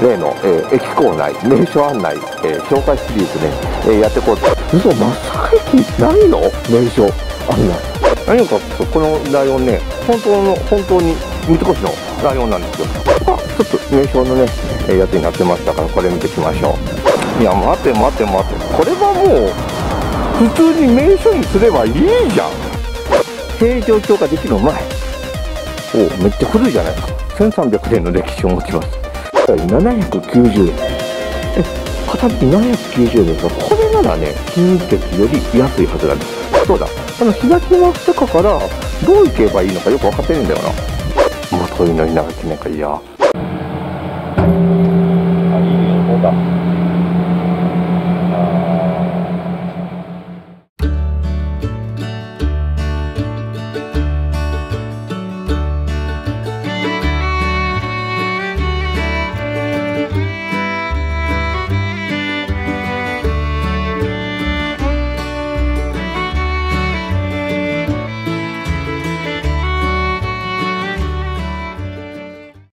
例の、えー、駅構内名所案内、えー、紹介シリーズね、えー、やっていこうと。嘘真っないの？名所。案内何かとこのライオンね本当の本当に三越のライオンなんですよ。あちょっと名称のね、えー、やつになってましたからこれ見てきましょう。いや待て待て待て。これはもう普通に名所にすればいいじゃん。平城京ができる前。おめっちゃ古いじゃないですか1300年の歴史を持ちます。790円え片道790円ですがこれならね近鉄より安いはずなんですそうだあの東の坂からどう行けばいいのかよく分かってるんだよなもう遠いのに長きねかいや